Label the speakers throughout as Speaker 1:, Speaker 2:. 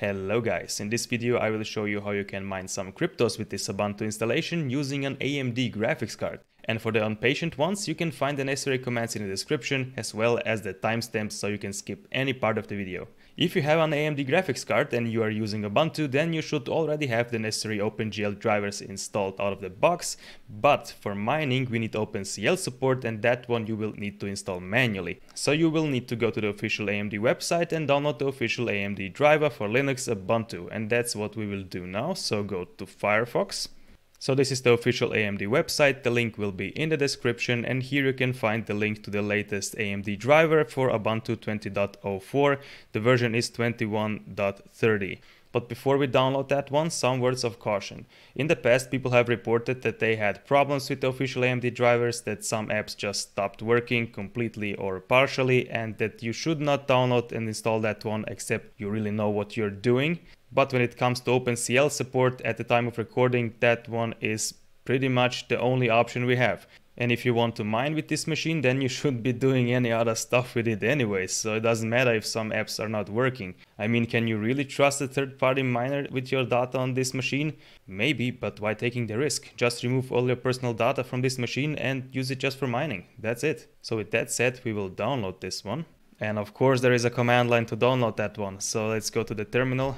Speaker 1: Hello guys, in this video I will show you how you can mine some cryptos with this Ubuntu installation using an AMD graphics card. And for the impatient ones, you can find the necessary commands in the description as well as the timestamps so you can skip any part of the video. If you have an AMD graphics card and you are using Ubuntu, then you should already have the necessary OpenGL drivers installed out of the box, but for mining we need OpenCL support and that one you will need to install manually. So you will need to go to the official AMD website and download the official AMD driver for Linux Ubuntu and that's what we will do now. So go to Firefox so this is the official AMD website, the link will be in the description and here you can find the link to the latest AMD driver for Ubuntu 20.04, the version is 21.30. But before we download that one, some words of caution. In the past, people have reported that they had problems with the official AMD drivers, that some apps just stopped working completely or partially, and that you should not download and install that one except you really know what you're doing. But when it comes to OpenCL support at the time of recording, that one is pretty much the only option we have. And if you want to mine with this machine, then you shouldn't be doing any other stuff with it anyways, so it doesn't matter if some apps are not working. I mean, can you really trust a third-party miner with your data on this machine? Maybe, but why taking the risk? Just remove all your personal data from this machine and use it just for mining. That's it. So with that said, we will download this one. And of course there is a command line to download that one. So let's go to the terminal.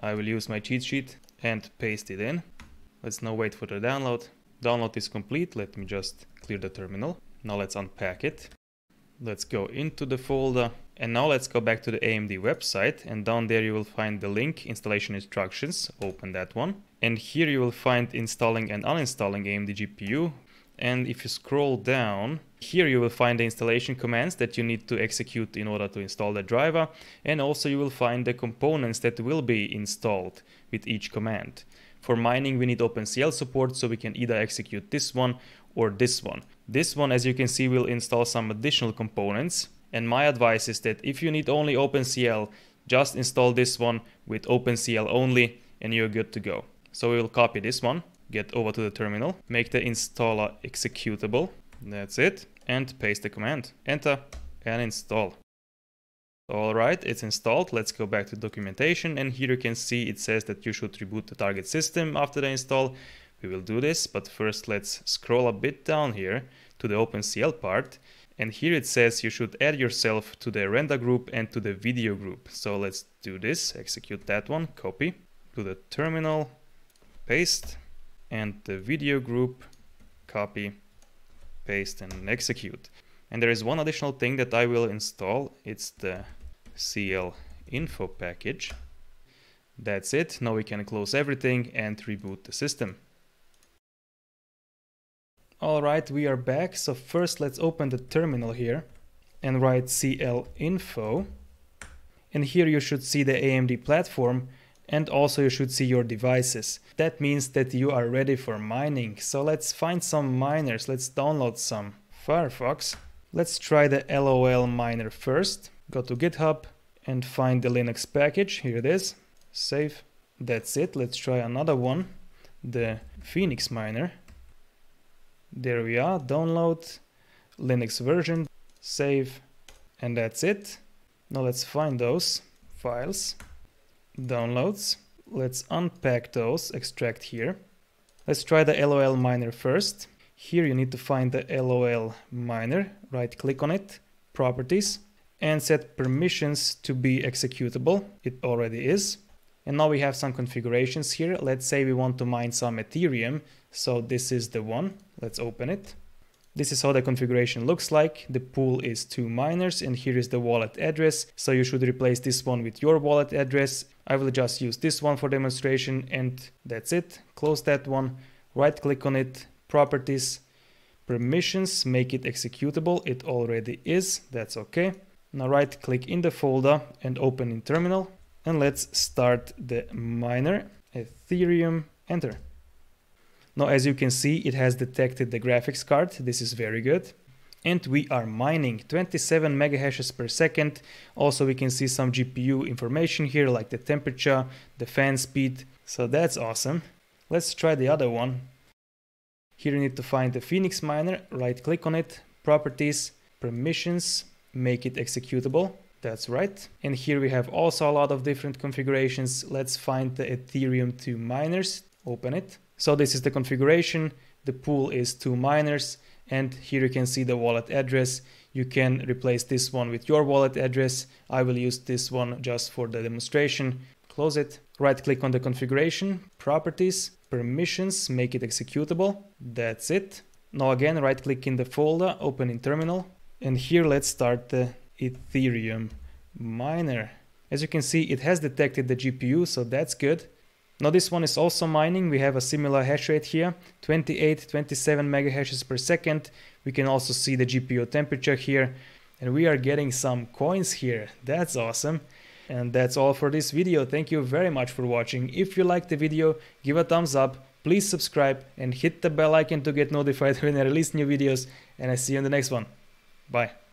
Speaker 1: I will use my cheat sheet and paste it in. Let's now wait for the download. Download is complete. Let me just clear the terminal. Now let's unpack it. Let's go into the folder. And now let's go back to the AMD website and down there you will find the link installation instructions. Open that one. And here you will find installing and uninstalling AMD GPU. And if you scroll down, here you will find the installation commands that you need to execute in order to install the driver. And also you will find the components that will be installed with each command. For mining, we need OpenCL support, so we can either execute this one or this one. This one, as you can see, will install some additional components. And my advice is that if you need only OpenCL, just install this one with OpenCL only and you're good to go. So we will copy this one, get over to the terminal, make the installer executable. That's it. And paste the command. Enter and install. Alright, it's installed. Let's go back to documentation and here you can see it says that you should reboot the target system after the install. We will do this, but first let's scroll a bit down here to the OpenCL part. And here it says you should add yourself to the render group and to the video group. So let's do this, execute that one, copy to the terminal, paste, and the video group, copy, paste, and execute. And there is one additional thing that I will install. It's the CL info package. That's it. Now we can close everything and reboot the system. Alright, we are back. So first let's open the terminal here and write clinfo. And here you should see the AMD platform and also you should see your devices. That means that you are ready for mining. So let's find some miners. Let's download some. Firefox. Let's try the LolMiner first. Go to GitHub and find the Linux package. Here it is. Save. That's it. Let's try another one. The PhoenixMiner. There we are. Download. Linux version. Save. And that's it. Now let's find those files. Downloads. Let's unpack those. Extract here. Let's try the LolMiner first. Here you need to find the LOL miner, right click on it, properties, and set permissions to be executable. It already is. And now we have some configurations here. Let's say we want to mine some Ethereum. So this is the one. Let's open it. This is how the configuration looks like. The pool is 2Miners and here is the wallet address. So you should replace this one with your wallet address. I will just use this one for demonstration and that's it. Close that one, right click on it, properties, permissions, make it executable. It already is, that's okay. Now right click in the folder and open in terminal. And let's start the miner, Ethereum, enter. Now as you can see, it has detected the graphics card. This is very good. And we are mining 27 megahashes per second. Also, we can see some GPU information here, like the temperature, the fan speed. So that's awesome. Let's try the other one. Here you need to find the PhoenixMiner, right click on it, properties, permissions, make it executable. That's right. And here we have also a lot of different configurations. Let's find the Ethereum 2Miners, open it. So this is the configuration. The pool is 2Miners and here you can see the wallet address. You can replace this one with your wallet address. I will use this one just for the demonstration. Close it. Right click on the configuration, properties, permissions, make it executable. That's it. Now again, right click in the folder, open in terminal. And here let's start the Ethereum miner. As you can see, it has detected the GPU, so that's good. Now this one is also mining. We have a similar hash rate here, 28, 27 megahashes per second. We can also see the GPU temperature here. And we are getting some coins here. That's awesome. And that's all for this video. Thank you very much for watching. If you liked the video, give a thumbs up, please subscribe and hit the bell icon to get notified when I release new videos. And I see you in the next one. Bye.